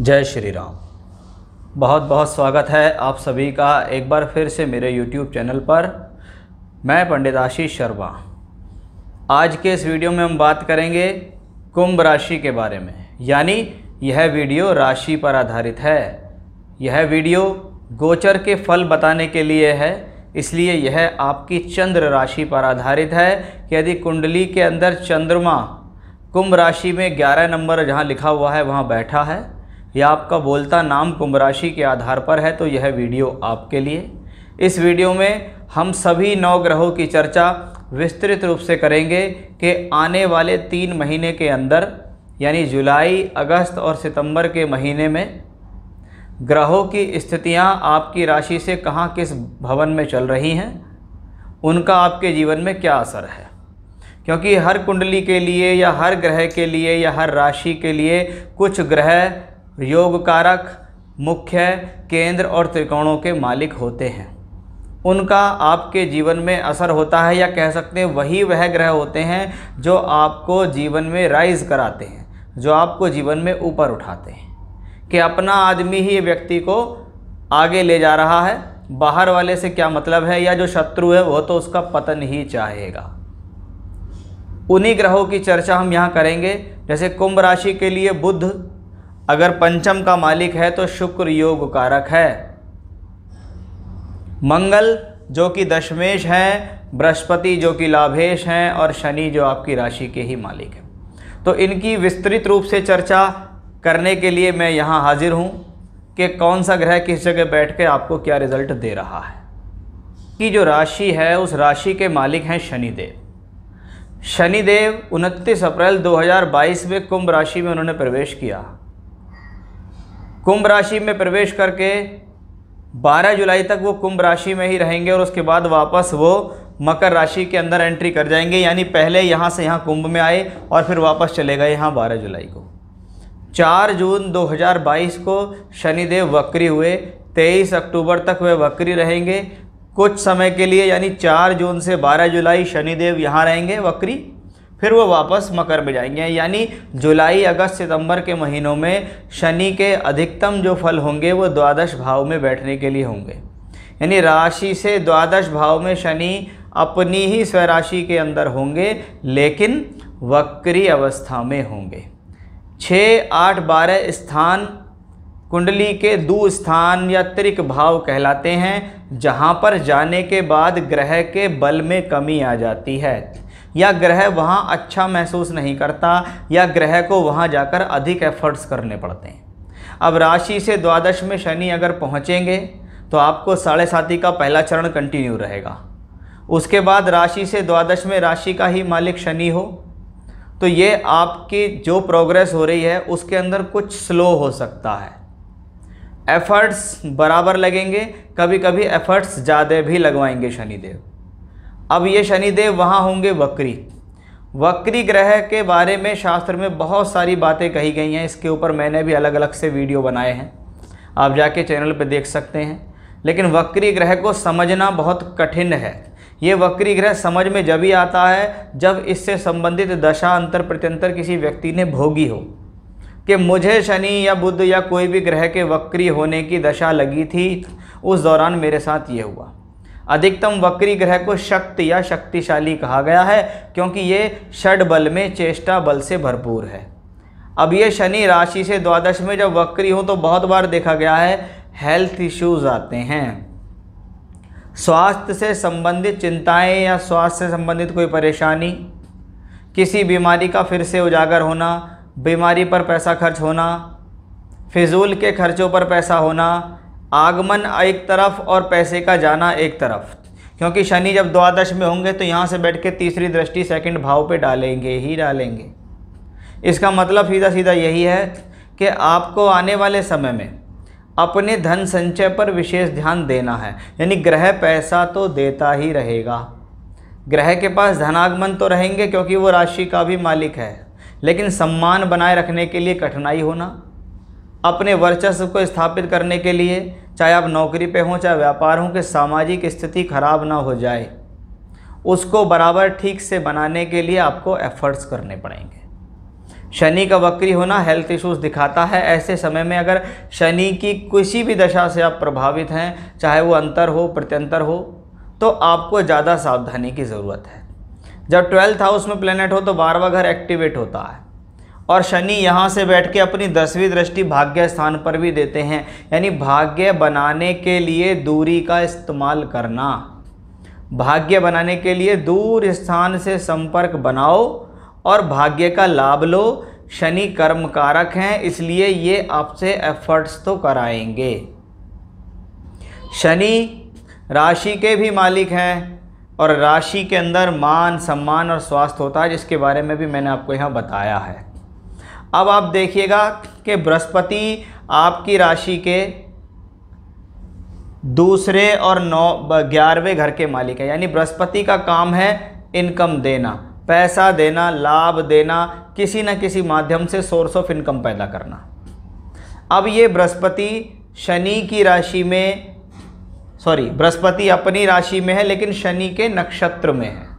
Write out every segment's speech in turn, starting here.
जय श्री राम। बहुत बहुत स्वागत है आप सभी का एक बार फिर से मेरे YouTube चैनल पर। मैं पंडित आशीष शर्मा। आज के इस वीडियो में हम बात करेंगे कुंभ राशि के बारे में। यानी यह वीडियो राशि पर आधारित है। यह वीडियो गोचर के फल बताने के लिए है। इसलिए यह आपकी चंद्र राशि पर आधारित है। कि यदि कुंडली के अंदर चंद्रमा कुंभ राशि में 11 नंबर जहाँ लिखा हुआ है, वहाँ बैठा है। या आपका बोलता नाम कुंभ राशि के आधार पर है तो यह वीडियो आपके लिए। इस वीडियो में हम सभी नौ ग्रहों की चर्चा विस्तृत रूप से करेंगे कि आने वाले तीन महीने के अंदर, यानी जुलाई, अगस्त और सितंबर के महीने में ग्रहों की स्थितियाँ आपकी राशि से कहाँ किस भवन में चल रही हैं, उनका आपके जीवन में क्या असर है। क्योंकि हर कुंडली के लिए या हर ग्रह के लिए या हर राशि के लिए कुछ ग्रह योग कारक मुख्य केंद्र और त्रिकोणों के मालिक होते हैं। उनका आपके जीवन में असर होता है या कह सकते हैं वही वह ग्रह होते हैं जो आपको जीवन में राइज कराते हैं, जो आपको जीवन में ऊपर उठाते हैं। कि अपना आदमी ही व्यक्ति को आगे ले जा रहा है, बाहर वाले से क्या मतलब है या जो शत्रु है वो तो उसका पतन ही चाहेगा। उन्हीं ग्रहों की चर्चा हम यहाँ करेंगे, जैसे कुंभ राशि के लिए बुध अगर पंचम का मालिक है तो शुक्र योग कारक है। मंगल, जो कि दशमेश हैं, बृहस्पति, जो कि लाभेश हैं, और शनि, जो आपकी राशि के ही मालिक हैं। तो इनकी विस्तृत रूप से चर्चा करने के लिए मैं यहाँ हाजिर हूँ कि कौन सा ग्रह किस जगह बैठ के आपको क्या रिज़ल्ट दे रहा है। कि जो राशि है, उस राशि के मालिक हैं शनिदेव। शनिदेव 29 अप्रैल 2022 में कुंभ राशि में उन्होंने प्रवेश किया। कुंभ राशि में प्रवेश करके 12 जुलाई तक वो कुंभ राशि में ही रहेंगे और उसके बाद वापस वो मकर राशि के अंदर एंट्री कर जाएँगे, यानी पहले यहाँ से यहाँ कुंभ में आए और फिर वापस चले गए यहाँ 12 जुलाई को। 4 जून 2022 को शनिदेव वक्री हुए। 23 अक्टूबर तक वे वक्री रहेंगे। कुछ समय के लिए, यानी 4 जून से 12 जुलाई शनिदेव यहाँ रहेंगे, वक्री फिर वो वापस मकर में जाएँगे। यानी जुलाई, अगस्त, सितंबर के महीनों में शनि के अधिकतम जो फल होंगे वो द्वादश भाव में बैठने के लिए होंगे। यानी राशि से द्वादश भाव में शनि अपनी ही स्वराशि के अंदर होंगे, लेकिन वक्री अवस्था में होंगे। छः आठ, बारह स्थान कुंडली के दो स्थान या त्रिक भाव कहलाते हैं, जहाँ पर जाने के बाद ग्रह के बल में कमी आ जाती है। या ग्रह वहाँ अच्छा महसूस नहीं करता, या ग्रह को वहाँ जाकर अधिक एफर्ट्स करने पड़ते हैं। अब राशि से द्वादश में शनि अगर पहुँचेंगे तो आपको साढ़े साथी का पहला चरण कंटिन्यू रहेगा। उसके बाद राशि से द्वादश में राशि का ही मालिक शनि हो। तो ये आपकी जो प्रोग्रेस हो रही है, उसके अंदर कुछ स्लो हो सकता है। एफर्ट्स बराबर लगेंगे कभी कभी एफर्ट्स ज़्यादा भी लगवाएँगे शनिदेव। अब ये शनिदेव वहाँ होंगे वक्री। वक्री ग्रह के बारे में शास्त्र में बहुत सारी बातें कही गई हैं। इसके ऊपर मैंने भी अलग अलग से वीडियो बनाए हैं। आप जाके चैनल पर देख सकते हैं। लेकिन वक्री ग्रह को समझना बहुत कठिन है। ये वक्री ग्रह समझ में जब ही आता है, जब इससे संबंधित दशा, अंतर, प्रत्यंतर किसी व्यक्ति ने भोगी हो। कि मुझे शनि या बुद्ध या कोई भी ग्रह के वक्री होने की दशा लगी थी, उस दौरान मेरे साथ ये हुआ। अधिकतम वक्री ग्रह को शक्ति या शक्तिशाली कहा गया है, क्योंकि ये षड बल में चेष्टा बल से भरपूर है। अब ये शनि राशि से द्वादश में जब वक्री हो तो बहुत बार देखा गया है हेल्थ इश्यूज़ आते हैं। स्वास्थ्य से संबंधित चिंताएँ या स्वास्थ्य से संबंधित कोई परेशानी, किसी बीमारी का फिर से उजागर होना, बीमारी पर पैसा खर्च होना, फिजूल के खर्चों पर पैसा होना आगमन एक तरफ़ और पैसे का जाना एक तरफ़। क्योंकि शनि जब द्वादश में होंगे तो यहाँ से बैठ के तीसरी दृष्टि सेकंड भाव पे डालेंगे ही डालेंगे। इसका मतलब सीधा सीधा यही है कि आपको आने वाले समय में अपने धन संचय पर विशेष ध्यान देना है। यानी ग्रह पैसा तो देता ही रहेगा। ग्रह के पास धनागमन तो रहेंगे क्योंकि वो राशि का भी मालिक है। लेकिन सम्मान बनाए रखने के लिए कठिनाई होना अपने वर्चस्व को स्थापित करने के लिए, चाहे आप नौकरी पे हों, चाहे व्यापार हों, कि सामाजिक स्थिति खराब ना हो जाए, उसको बराबर ठीक से बनाने के लिए आपको एफर्ट्स करने पड़ेंगे। शनि का वक्री होना हेल्थ इश्यूज़ दिखाता है। ऐसे समय में अगर शनि की किसी भी दशा से आप प्रभावित हैं, चाहे वो अंतर हो, प्रत्यंतर हो तो आपको ज़्यादा सावधानी की ज़रूरत है। जब ट्वेल्थ हाउस में प्लेनेट हो तो बारहवा घर एक्टिवेट होता है। और शनि यहाँ से बैठ के अपनी दसवीं दृष्टि भाग्य स्थान पर भी देते हैं। यानी भाग्य बनाने के लिए दूरी का इस्तेमाल करना। भाग्य बनाने के लिए दूर स्थान से संपर्क बनाओ और भाग्य का लाभ लो। शनि कर्म कारक हैं, इसलिए ये आपसे एफर्ट्स तो कराएँगे। शनि राशि के भी मालिक हैं और राशि के अंदर मान, सम्मान और स्वास्थ्य होता है, जिसके बारे में भी मैंने आपको यहाँ बताया है। अब आप देखिएगा कि बृहस्पति आपकी राशि के दूसरे और नौ ग्यारहवें घर के मालिक है। यानी बृहस्पति का काम है इनकम देना, पैसा देना, लाभ देना, किसी न किसी माध्यम से सोर्स ऑफ़ इनकम पैदा करना। अब ये बृहस्पति शनि की राशि में, सॉरी, बृहस्पति अपनी राशि में है, लेकिन शनि के नक्षत्र में है।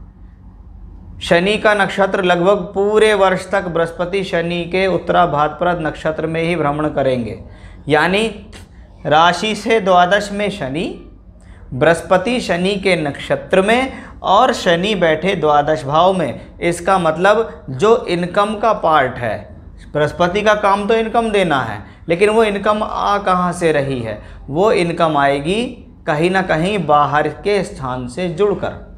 शनि का नक्षत्र लगभग पूरे वर्ष तक बृहस्पति शनि के उत्तरा भाद्रपद नक्षत्र में ही भ्रमण करेंगे। यानी राशि से द्वादश में शनि, बृहस्पति शनि के नक्षत्र में और शनि बैठे द्वादश भाव में। इसका मतलब जो इनकम का पार्ट है, बृहस्पति का काम तो इनकम देना है, लेकिन वो इनकम आ कहाँ से रही है? वो इनकम आएगी कहीं ना कहीं बाहर के स्थान से जुड़कर।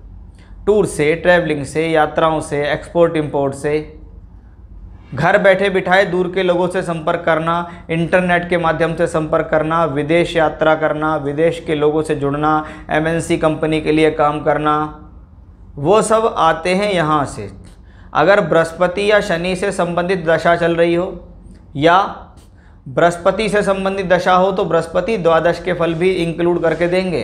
टूर से ट्रैवलिंग से, यात्राओं से एक्सपोर्ट इंपोर्ट से। घर बैठे बिठाए दूर के लोगों से संपर्क करना इंटरनेट के माध्यम से संपर्क करना, विदेश यात्रा करना, विदेश के लोगों से जुड़ना एमएनसी कंपनी के लिए काम करना। वो सब आते हैं यहाँ से। अगर बृहस्पति या शनि से संबंधित दशा चल रही हो, या बृहस्पति से संबंधित दशा हो तो बृहस्पति द्वादश के फल भी इंक्लूड करके देंगे।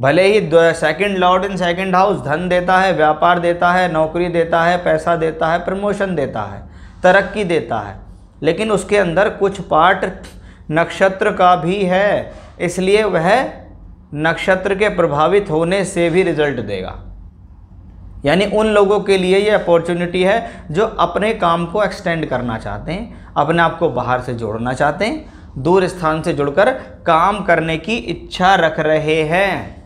भले ही second lord in second house धन देता है, व्यापार देता है, नौकरी देता है, पैसा देता है प्रमोशन देता है, तरक्की देता है। लेकिन उसके अंदर कुछ पार्ट नक्षत्र का भी है, इसलिए वह नक्षत्र के प्रभावित होने से भी रिज़ल्ट देगा। यानी उन लोगों के लिए ये अपॉर्चुनिटी है जो अपने काम को एक्सटेंड करना चाहते हैं, अपने आप को बाहर से जोड़ना चाहते हैं, दूर स्थान से जुड़कर काम करने की इच्छा रख रहे हैं।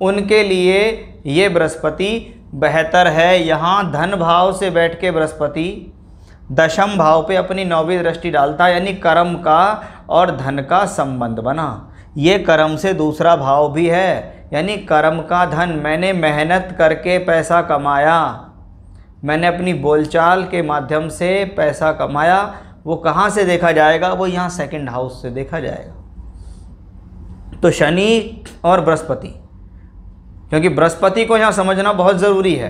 उनके लिए ये बृहस्पति बेहतर है। यहाँ धन भाव से बैठ के बृहस्पति दशम भाव पे अपनी नौवीं दृष्टि डालता है यानी कर्म का और धन का संबंध बना। ये कर्म से दूसरा भाव भी है, यानी कर्म का धन। मैंने मेहनत करके पैसा कमाया, मैंने अपनी बोलचाल के माध्यम से पैसा कमाया, वो कहाँ से देखा जाएगा? वो यहाँ सेकंड हाउस से देखा जाएगा। तो शनि और बृहस्पति क्योंकि बृहस्पति को यहाँ समझना बहुत ज़रूरी है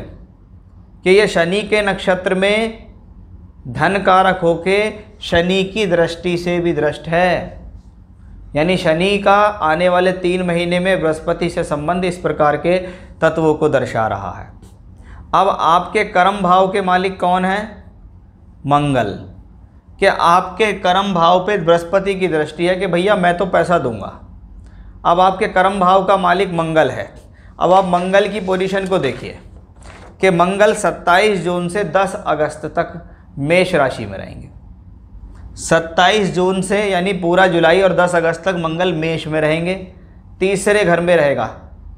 कि ये शनि के नक्षत्र में धन कारक होके शनि की दृष्टि से भी दृष्ट है। यानी शनि का आने वाले तीन महीने में बृहस्पति से संबंध इस प्रकार के तत्वों को दर्शा रहा है। अब आपके कर्म भाव के मालिक कौन है? मंगल। कि आपके कर्म भाव पे बृहस्पति की दृष्टि है कि भैया मैं तो पैसा दूँगा। अब आपके कर्म भाव का मालिक मंगल है। अब आप मंगल की पोजीशन को देखिए, कि मंगल 27 जून से 10 अगस्त तक मेष राशि में रहेंगे। 27 जून से, यानी पूरा जुलाई और 10 अगस्त तक मंगल मेष में रहेंगे। तीसरे घर में रहेगा।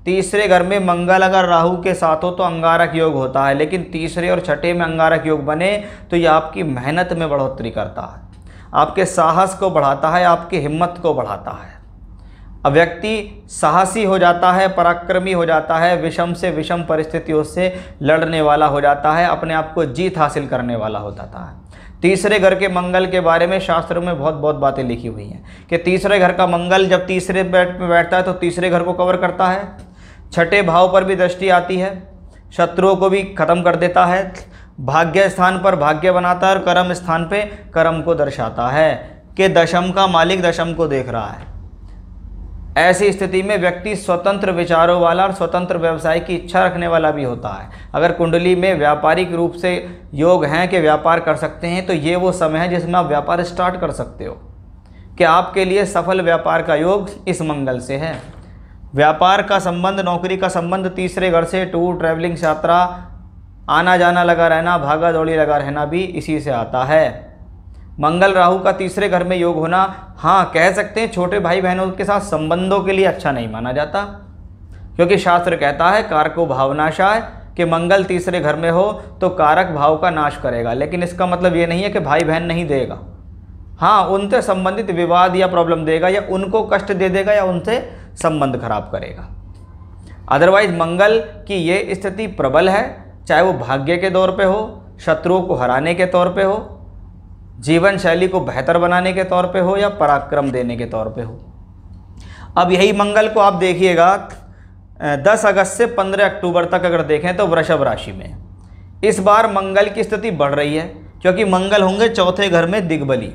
तीसरे घर में मंगल अगर राहु के साथ हो तो अंगारक योग होता है, लेकिन तीसरे और छठे में अंगारक योग बने तो ये आपकी मेहनत में बढ़ोतरी करता है। आपके साहस को बढ़ाता है, आपकी हिम्मत को बढ़ाता है। अब व्यक्ति साहसी हो जाता है, पराक्रमी हो जाता है, विषम से विषम परिस्थितियों से लड़ने वाला हो जाता है, अपने आप को जीत हासिल करने वाला हो जाता है। तीसरे घर के मंगल के बारे में शास्त्रों में बहुत बहुत बातें लिखी हुई हैं कि तीसरे घर का मंगल जब तीसरे बैठ में बैठता है तो तीसरे घर को कवर करता है। छठे भाव पर भी दृष्टि आती है, शत्रुओं को भी खत्म कर देता है, भाग्य स्थान पर भाग्य बनाता है और कर्म स्थान पे कर्म को दर्शाता है कि दशम का मालिक दशम को देख रहा है। ऐसी स्थिति में व्यक्ति स्वतंत्र विचारों वाला और स्वतंत्र व्यवसाय की इच्छा रखने वाला भी होता है। अगर कुंडली में व्यापारिक रूप से योग हैं कि व्यापार कर सकते हैं तो ये वो समय है जिसमें आप व्यापार स्टार्ट कर सकते हो। कि आपके लिए सफल व्यापार का योग इस मंगल से है। व्यापार का संबंध, नौकरी का संबंध, तीसरे घर से टूर, ट्रैवलिंग, यात्रा आना जाना लगा रहना भागा दौड़ी लगा रहना भी इसी से आता है। मंगल राहु का तीसरे घर में योग होना हाँ कह सकते हैं छोटे भाई बहनों के साथ संबंधों के लिए अच्छा नहीं माना जाता। क्योंकि शास्त्र कहता है, कारको भावनाशाय, कि मंगल तीसरे घर में हो तो कारक भाव का नाश करेगा। लेकिन इसका मतलब ये नहीं है कि भाई बहन नहीं देगा। हाँ उनसे संबंधित विवाद या प्रॉब्लम देगा, या उनको कष्ट दे देगा, या उनसे संबंध खराब करेगा। अदरवाइज़ मंगल की ये स्थिति प्रबल है, चाहे वो भाग्य के तौर पे हो, शत्रुओं को हराने के तौर पे हो जीवन शैली को बेहतर बनाने के तौर पे हो या पराक्रम देने के तौर पे हो? अब यही मंगल को आप देखिएगा 10 अगस्त से 15 अक्टूबर तक अगर देखें तो वृषभ राशि में। इस बार मंगल की स्थिति बढ़ रही है, क्योंकि मंगल होंगे चौथे घर में दिग्बली।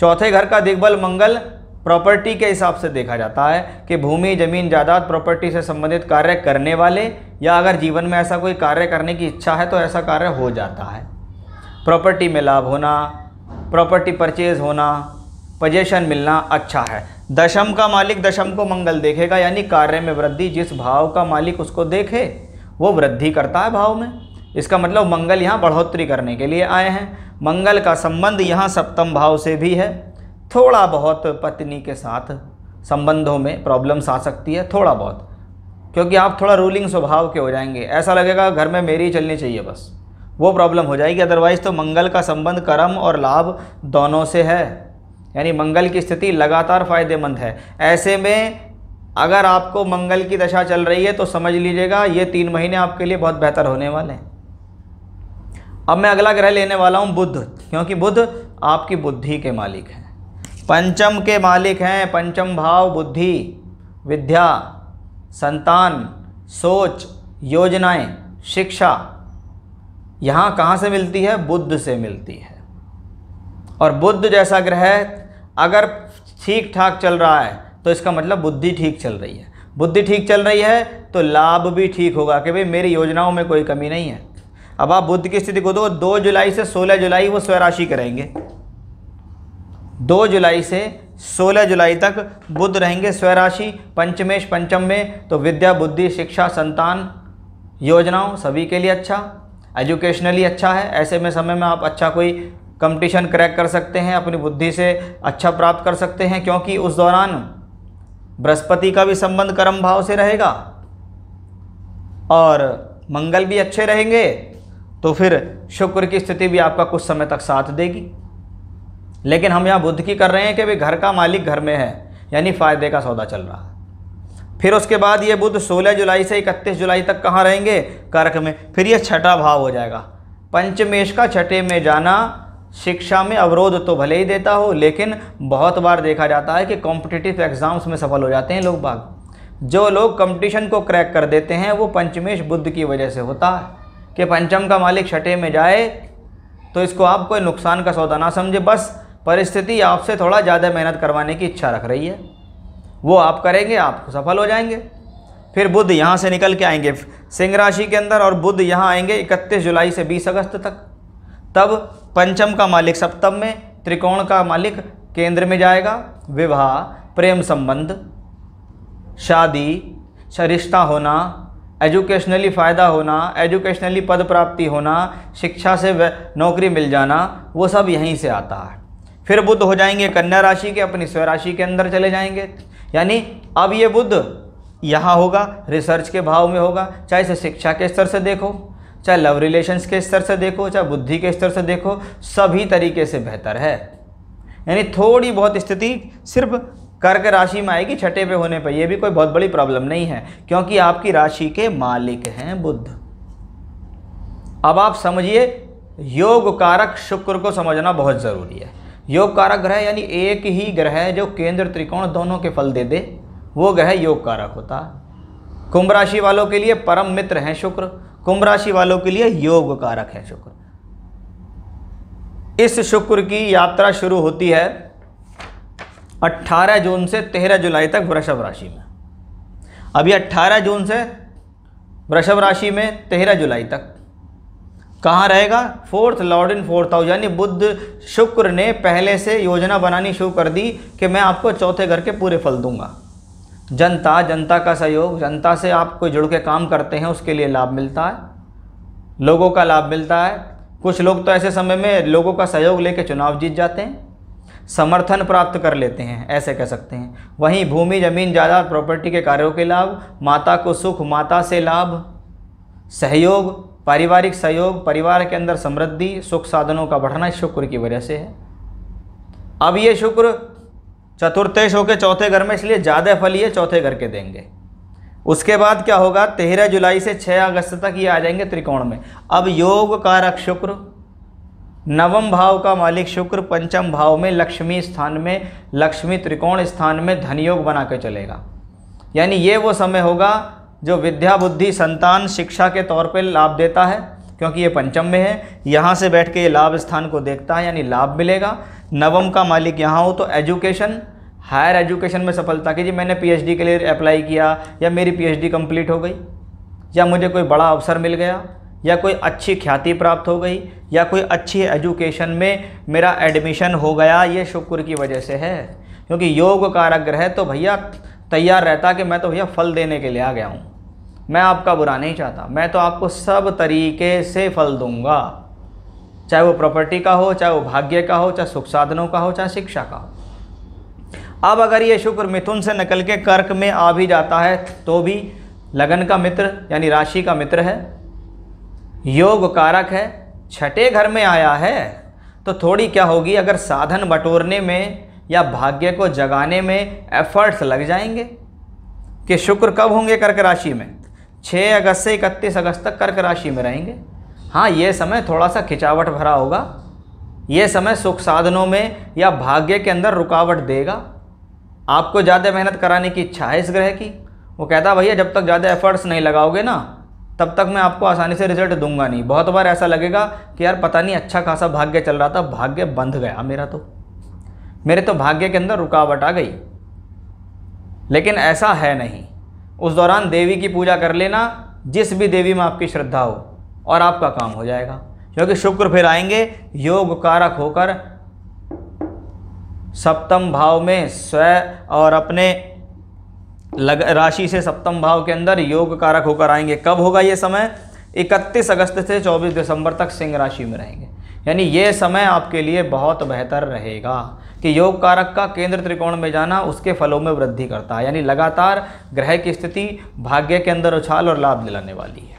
चौथे घर का दिग्बल मंगल प्रॉपर्टी के हिसाब से देखा जाता है कि भूमि, ज़मीन, जायदाद प्रॉपर्टी से संबंधित कार्य करने वाले या अगर जीवन में ऐसा कोई कार्य करने की इच्छा है तो ऐसा कार्य हो जाता है। प्रॉपर्टी में लाभ होना, प्रॉपर्टी परचेज होना पोजेशन मिलना अच्छा है। दशम का मालिक दशम को मंगल देखेगा, यानी कार्य में वृद्धि, जिस भाव का मालिक उसको देखे, वो वृद्धि करता है भाव में। इसका मतलब मंगल यहाँ बढ़ोतरी करने के लिए आए हैं। मंगल का संबंध यहाँ सप्तम भाव से भी है। थोड़ा बहुत पत्नी के साथ संबंधों में प्रॉब्लम्स आ सकती है, थोड़ा बहुत। क्योंकि आप थोड़ा रूलिंग स्वभाव के हो जाएँगे। ऐसा लगेगा, घर में मेरी चलनी चाहिए बस। वो प्रॉब्लम हो जाएगी अदरवाइज़ तो मंगल का संबंध कर्म और लाभ दोनों से है। यानी मंगल की स्थिति लगातार फ़ायदेमंद है। ऐसे में अगर आपको मंगल की दशा चल रही है तो समझ लीजिएगा, ये तीन महीने आपके लिए बहुत बेहतर होने वाले हैं। अब मैं अगला ग्रह लेने वाला हूँ बुद्ध क्योंकि बुद्ध आपकी बुद्धि के मालिक हैं। पंचम के मालिक हैं, पंचम भाव, बुद्धि, विद्या, संतान, सोच, योजनाएँ, शिक्षा यहाँ कहाँ से मिलती है? बुद्ध से मिलती है। और बुद्ध जैसा ग्रह अगर ठीक ठाक चल रहा है तो इसका मतलब बुद्धि ठीक चल रही है। बुद्धि ठीक चल रही है तो लाभ भी ठीक होगा कि भाई मेरी योजनाओं में कोई कमी नहीं है। अब आप बुद्ध की स्थिति को दो दो जुलाई से सोलह जुलाई वो स्वराशि करेंगे। दो जुलाई से सोलह जुलाई तक बुद्ध रहेंगे स्वराशि, पंचमेश पंचम में तो विद्या, बुद्धि, शिक्षा, संतान, योजनाओं, सभी के लिए अच्छा। एजुकेशनली अच्छा है, ऐसे में समय में आप अच्छा कोई कंपटीशन क्रैक कर सकते हैं, अपनी बुद्धि से अच्छा प्राप्त कर सकते हैं, क्योंकि उस दौरान बृहस्पति का भी संबंध कर्म भाव से रहेगा और मंगल भी अच्छे रहेंगे तो फिर शुक्र की स्थिति भी आपका कुछ समय तक साथ देगी। लेकिन हम यहाँ बुद्ध की कर रहे हैं कि भाई घर का मालिक घर में है, यानी फ़ायदे का सौदा चल रहा। है फिर उसके बाद ये बुद्ध 16 जुलाई से 31 जुलाई तक कहाँ रहेंगे? कर्क में। फिर ये छठा भाव हो जाएगा। पंचमेश का छठे में जाना शिक्षा में अवरोध तो भले ही देता हो, लेकिन बहुत बार देखा जाता है कि कॉम्पिटिटिव एग्ज़ाम्स में सफल हो जाते हैं लोग बाग। जो लोग कंपटीशन को क्रैक कर देते हैं, वो पंचमेश बुद्ध की वजह से होता है। कि पंचम का मालिक छठे में जाए तो इसको आप कोई नुकसान का सौदा ना समझे। बस परिस्थिति आपसे थोड़ा ज़्यादा मेहनत करवाने की इच्छा रख रही है। वो आप करेंगे आप सफल हो जाएँगे। फिर बुद्ध यहाँ से निकल के आएँगे। सिंह राशि के अंदर और बुद्ध यहाँ आएँगे इकतीस जुलाई से बीस अगस्त तक। तब पंचम का मालिक सप्तम में, त्रिकोण का मालिक केंद्र में जाएगा। विवाह, प्रेम संबंध, शादी, रिश्ता होना, एजुकेशनली फ़ायदा होना, एजुकेशनली पद प्राप्ति होना, शिक्षा से नौकरी मिल जाना, वो सब यहीं से आता है। फिर बुद्ध हो जाएँगे कन्या राशि के, अपनी स्वराशि के अंदर चले जाएँगे। यानी अब ये बुद्ध यहाँ होगा रिसर्च के भाव में होगा, चाहे इसे शिक्षा के स्तर से देखो, चाहे लव रिलेशंस के स्तर से देखो, चाहे बुद्धि के स्तर से देखो, सभी तरीके से बेहतर है। यानी थोड़ी बहुत स्थिति सिर्फ़ कर्क राशि में आएगी, छठे पे होने पर यह भी कोई बहुत बड़ी प्रॉब्लम नहीं है, क्योंकि आपकी राशि के मालिक हैं बुद्ध। अब आप समझिए, योग कारक शुक्र को समझना बहुत ज़रूरी है। योग कारक ग्रह यानी एक ही ग्रह जो केंद्र त्रिकोण दोनों के फल दे दे, वो ग्रह योग कारक होता है। कुंभ राशि वालों के लिए परम मित्र हैं शुक्र, कुंभ राशि वालों के लिए योग कारक है शुक्र। इस शुक्र की यात्रा शुरू होती है 18 जून से 13 जुलाई तक वृषभ राशि में। अभी 18 जून से वृषभ राशि में 13 जुलाई तक। कहाँ रहेगा? Fourth lord in fourth house यानी बुद्ध शुक्र ने पहले से योजना बनानी शुरू कर दी कि मैं आपको चौथे घर के पूरे फल दूँगा। जनता जनता का सहयोग, जनता से आप कोई जुड़ के काम करते हैं, उसके लिए लाभ मिलता है। लोगों का लाभ मिलता है। कुछ लोग तो ऐसे समय में लोगों का सहयोग लेकर चुनाव जीत जाते हैं, समर्थन प्राप्त कर लेते हैं, ऐसे कह सकते हैं। वहीं भूमि, ज़मीन, जायदाद प्रॉपर्टी के कार्यों के लाभ, माता को सुख, माता से लाभ, सहयोग पारिवारिक सहयोग, परिवार के अंदर समृद्धि, सुख साधनों का बढ़ना शुक्र की वजह से है। अब ये शुक्र चतुर्थेश होकर चौथे घर में, इसलिए ज़्यादा फल ये चौथे घर के देंगे। उसके बाद क्या होगा? तेरह जुलाई से छः अगस्त तक ये आ जाएँगे त्रिकोण में। अब योग कारक शुक्र, नवम भाव का मालिक शुक्र, पंचम भाव में लक्ष्मी स्थान में, लक्ष्मी त्रिकोण स्थान में धनयोग बना के चलेगा। यानी ये वो समय होगा जो विद्या, बुद्धि, संतान, शिक्षा के तौर पर लाभ देता है, क्योंकि ये पंचम में है, यहाँ से बैठ के ये लाभ स्थान को देखता है, यानी लाभ मिलेगा। नवम का मालिक यहाँ हो तो एजुकेशन, हायर एजुकेशन में सफलता की, जी मैंने पीएचडी के लिए अप्लाई किया, या मेरी पीएचडी कंप्लीट हो गई, या मुझे कोई बड़ा अवसर मिल गया, या कोई अच्छी ख्याति प्राप्त हो गई, या कोई अच्छी एजुकेशन में मेरा एडमिशन हो गया, ये शुक्र की वजह से है। क्योंकि योग कारक ग्रह तो भैया तैयार रहता कि मैं तो भैया फल देने के लिए आ गया हूँ। मैं आपका बुरा नहीं चाहता। मैं तो आपको सब तरीके से फल दूँगा। चाहे वो प्रॉपर्टी का हो, चाहे वो भाग्य का हो, चाहे सुख साधनों का हो, चाहे शिक्षा का हो। अब अगर ये शुक्र मिथुन से निकल के कर्क में आ भी जाता है तो भी लगन का मित्र, यानी राशि का मित्र है, योग कारक है, छठे घर में आया है तो थोड़ी क्या होगी, अगर साधन बटोरने में या भाग्य को जगाने में एफर्ट्स लग जाएँगे, कि शुक्र कब होंगे कर्क राशि में? 6 अगस्त से 31 अगस्त तक कर्क राशि में रहेंगे। हाँ ये समय थोड़ा सा खिंचावट भरा होगा। ये समय सुख साधनों में या भाग्य के अंदर रुकावट देगा। आपको ज़्यादा मेहनत कराने की इच्छा है इस ग्रह की। वो कहता, भैया, जब तक ज़्यादा एफर्ट्स नहीं लगाओगे ना, तब तक मैं आपको आसानी से रिज़ल्ट दूँगा नहीं। बहुत बार ऐसा लगेगा कि, यार, पता नहीं अच्छा खासा भाग्य चल रहा था, भाग्य बंध गया मेरा तो। मेरे तो भाग्य के अंदर रुकावट आ गई। लेकिन ऐसा है नहीं। उस दौरान देवी की पूजा कर लेना, जिस भी देवी में आपकी श्रद्धा हो, और आपका काम हो जाएगा। क्योंकि शुक्र फिर आएँगे, योग कारक होकर सप्तम भाव में स्व और अपने लग, राशि से सप्तम भाव के अंदर योग कारक होकर आएँगे। कब होगा ये समय? 31 अगस्त से 24 दिसंबर तक सिंह राशि में रहेंगे। यानी ये समय आपके लिए बहुत बेहतर रहेगा कि योग कारक का केंद्र त्रिकोण में जाना उसके फलों में वृद्धि करता है। यानी लगातार ग्रह की स्थिति भाग्य के अंदर उछाल और लाभ दिलाने वाली है।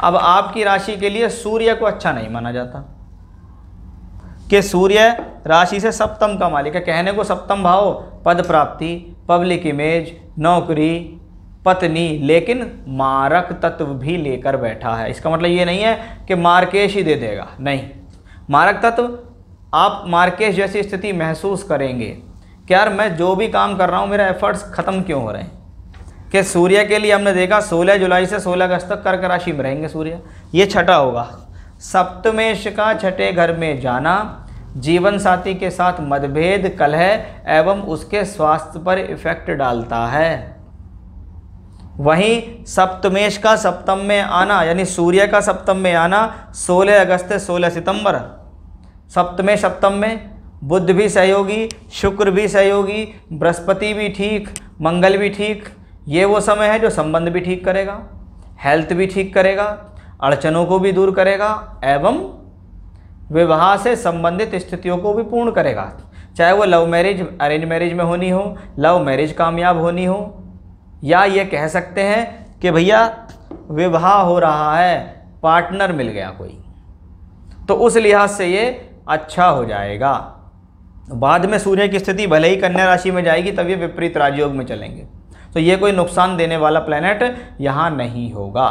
अब आपकी राशि के लिए सूर्य को अच्छा नहीं माना जाता। कि सूर्य राशि से सप्तम का मालिक है। कहने को सप्तम भाव, पद प्राप्ति, पब्लिक इमेज, नौकरी, पत्नी, लेकिन मारक तत्व भी लेकर बैठा है। इसका मतलब ये नहीं है कि मार्केश ही दे देगा। नहीं। मारक तत्व आप मार्केश जैसी स्थिति महसूस करेंगे। कि यार, मैं जो भी काम कर रहा हूँ, मेरा एफर्ट्स ख़त्म क्यों हो रहे हैं? कि सूर्य के लिए हमने देखा 16 जुलाई से 16 अगस्त तक कर्क राशि में रहेंगे सूर्य। ये छठा होगा। सप्तमेश का छठे घर में जाना, जीवन साथी के साथ मतभेद, कलह एवं उसके स्वास्थ्य पर इफ़ेक्ट डालता है। वहीं सप्तमेश का सप्तम में आना, यानी सूर्य का सप्तम में आना 16 अगस्त से 16 सितंबर। सप्तमेश सप्तम में बुद्ध भी सहयोगी, शुक्र भी सहयोगी, बृहस्पति भी ठीक, मंगल भी ठीक, ये वो समय है जो संबंध भी ठीक करेगा, हेल्थ भी ठीक करेगा, अड़चनों को भी दूर करेगा, एवं विवाह से संबंधित स्थितियों को भी पूर्ण करेगा। चाहे वो लव मैरिज, अरेंज मैरिज में होनी हो, लव मैरिज कामयाब होनी हो या ये कह सकते हैं कि भैया, विवाह हो रहा है, पार्टनर मिल गया कोई तो उस लिहाज से ये अच्छा हो जाएगा। बाद में सूर्य की स्थिति भले ही कन्या राशि में जाएगी, तब ये विपरीत राजयोग में चलेंगे। तो ये कोई नुकसान देने वाला प्लेनेट यहाँ नहीं होगा।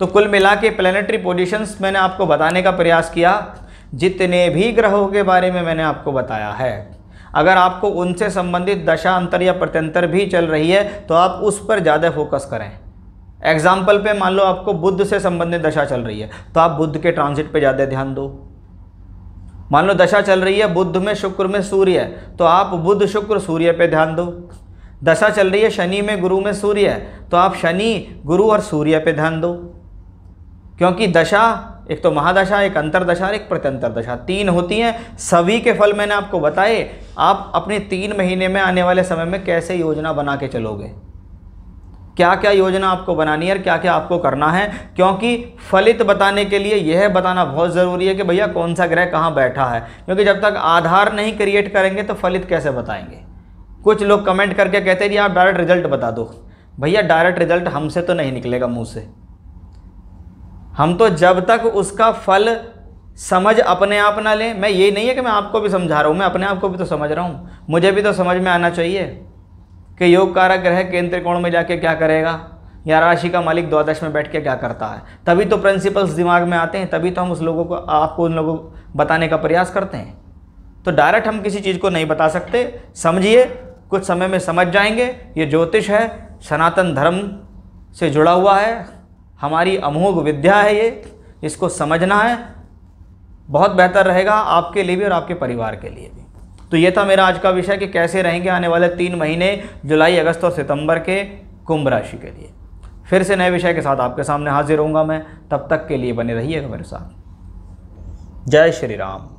तो कुल मिला के प्लानिटरी पोजिशंस मैंने आपको बताने का प्रयास किया। जितने भी ग्रहों के बारे में मैंने आपको बताया है। अगर आपको उनसे संबंधित दशा, अंतर या प्रत्यंतर भी चल रही है तो आप उस पर ज़्यादा फोकस करें। एग्ज़ाम्पल पे मान लो आपको बुद्ध से संबंधित दशा चल रही है तो आप बुद्ध के ट्रांजिट पे ज़्यादा ध्यान दो। मान लो दशा चल रही है, बुद्ध में शुक्र में सूर्य है तो आप बुद्ध, शुक्र, सूर्य पे ध्यान दो। दशा चल रही है, शनि में गुरु में सूर्य है तो आप शनि, गुरु और सूर्य पे ध्यान दो। क्योंकि दशा, एक तो महादशा, एक अंतरदशा और एक प्रत्यंतर दशा, तीन होती हैं। सभी के फल मैंने आपको बताए आप अपने तीन महीने में आने वाले समय में कैसे योजना बना के चलोगे? क्या क्या योजना आपको बनानी है और क्या क्या आपको करना है? क्योंकि फलित बताने के लिए यह बताना बहुत ज़रूरी है कि भैया कौन सा ग्रह कहाँ बैठा है? क्योंकि जब तक आधार नहीं क्रिएट करेंगे तो फलित कैसे बताएँगे? कुछ लोग कमेंट करके कहते हैं आप डायरेक्ट रिज़ल्ट बता दो। भैया डायरेक्ट रिज़ल्ट हमसे तो नहीं निकलेगा मुँह से। हम तो जब तक उसका फल समझ अपने आप ना लें। मैं ये नहीं है कि मैं आपको भी समझा रहा हूँ, मैं अपने आप को भी तो समझ रहा हूँ। मुझे भी तो समझ में आना चाहिए कि योग कारक ग्रह केंद्र कोण में जाके क्या करेगा। या राशि का मालिक द्वादश में बैठ के क्या करता है। तभी तो प्रिंसिपल्स दिमाग में आते हैं, तभी तो हम उस लोगों को, आपको उन लोगों को बताने का प्रयास करते हैं। तो डायरेक्ट हम किसी चीज़ को नहीं बता सकते। समझिए, कुछ समय में समझ जाएँगे। ये ज्योतिष है, सनातन धर्म से जुड़ा हुआ है। हमारी अमोघ विद्या है ये, इसको समझना है। बहुत बेहतर रहेगा आपके लिए भी और आपके परिवार के लिए भी। तो ये था मेरा आज का विषय कि कैसे रहेंगे आने वाले तीन महीने, जुलाई, अगस्त और सितंबर के कुंभ राशि के लिए। फिर से नए विषय के साथ आपके सामने हाजिर होऊँगा मैं। तब तक के लिए बने रहिएगा मेरे साथ। जय श्री राम।